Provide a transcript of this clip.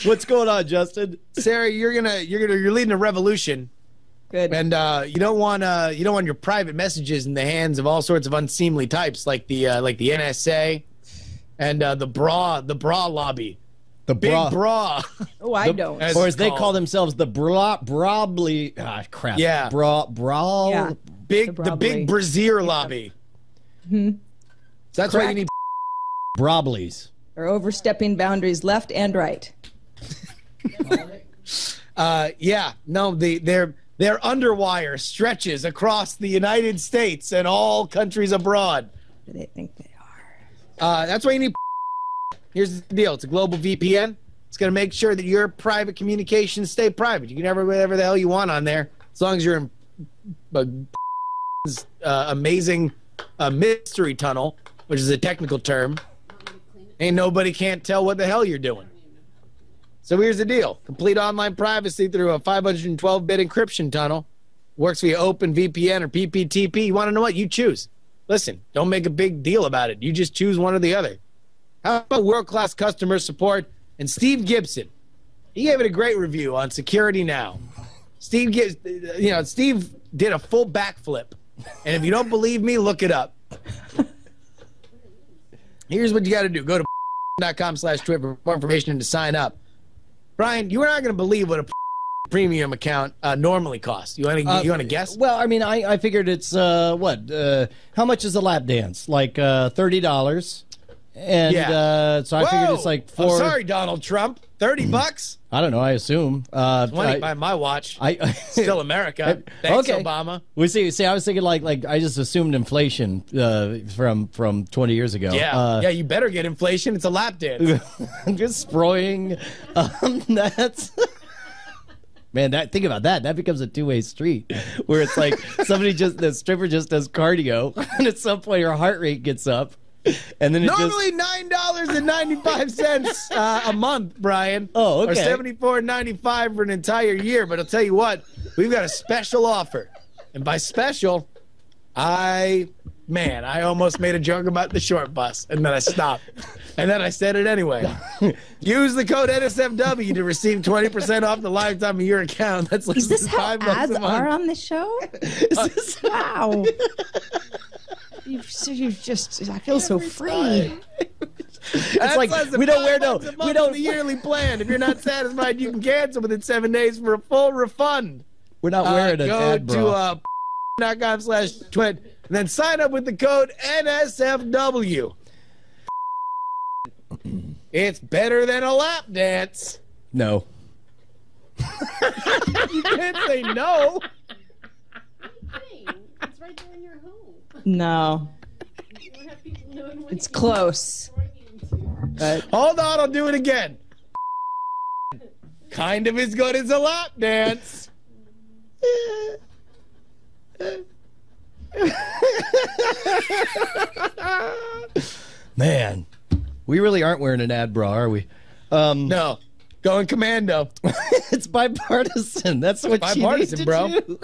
What's going on, Justin? Sarah, you're gonna you're gonna you're leading a revolution, Good. and uh, you don't want uh, you don't want your private messages in the hands of all sorts of unseemly types like the uh, like the NSA and uh, the bra the bra lobby, The big bra, bra. oh, I don't. as or as they called. call themselves, the bra brobly. Ah, crap. Yeah. Bra brawl. Yeah. big The the, big Brobly. brazier lobby. Hmm. So that's why you Correct. need Broblies. Or overstepping boundaries left and right. Uh, yeah, no, the their their underwire stretches across the United States and all countries abroad. Do they think they are? Uh, that's why you need. Here's the deal: it's a global VPN. It's going to make sure that your private communications stay private. You can have whatever the hell you want on there, as long as you're in uh, uh, amazing uh, mystery tunnel, which is a technical term. Ain't nobody can't tell what the hell you're doing. So here's the deal: complete online privacy through a 512-bit encryption tunnel. Works via OpenVPN or PPTP. You want to know what? You choose. Listen, don't make a big deal about it. You just choose one or the other. How about world class customer support and Steve Gibson? He gave it a great review on Security Now. Steve gives, you know, Steve did a full backflip, and if you don't believe me, look it up. Here's what you got to do: go to com slash Twitter for more information and to sign up. Brian, you are not going to believe what a premium account uh, normally costs. You want to Uh, you want to guess? Well, I mean, I, I figured it's uh, what? Uh, how much is a lap dance? Like uh, thirty dollars. And Yeah. uh, so I figured it's Whoa! like I'm four. sorry, Donald Trump. Thirty bucks. I don't know. I assume. Uh, Twenty I- by my watch. I, Still America. Thanks, okay. Obama. We see. See, I was thinking like like I just assumed inflation uh, from from twenty years ago. Yeah, Uh, yeah. You better get inflation. It's a lap dance. I'm just spraying. Um, that's. Man, that think about that. That becomes a two-way street, where it's like somebody just the stripper just does cardio, and at some point her heart rate gets up, and then it Normally nine dollars and ninety five cents uh, a month, Brian. Oh, okay. Or seventy four ninety five for an entire year. But I'll tell you what, we've got a special offer, and by special, I man, I almost made a joke about the short bus, and then I stopped, and then I said it anyway. Use the code NSFW to receive twenty percent off the lifetime of your account. That's less Is this how five bucks ads a month. are on the show? just Wow. You've, so you've just, I feel so free. That's like, we don't wear no- we don't- on the yearly plan. If you're not satisfied, you can cancel within seven days for a full refund. we're not Uh, wearing an go ad bra. to uh, dot com slash twit and then sign up with the code NSFW. It's better than a lap dance. no, You can't say no. It's right there in your home. No, You don't have people knowing what it's you're close. But Hold on, I'll do it again. Kind of as good as a lap dance. man, we really aren't wearing an ad bra, are we? Um, No, going commando. it's bipartisan. That's what it's Bipartisan, you need to bro. do.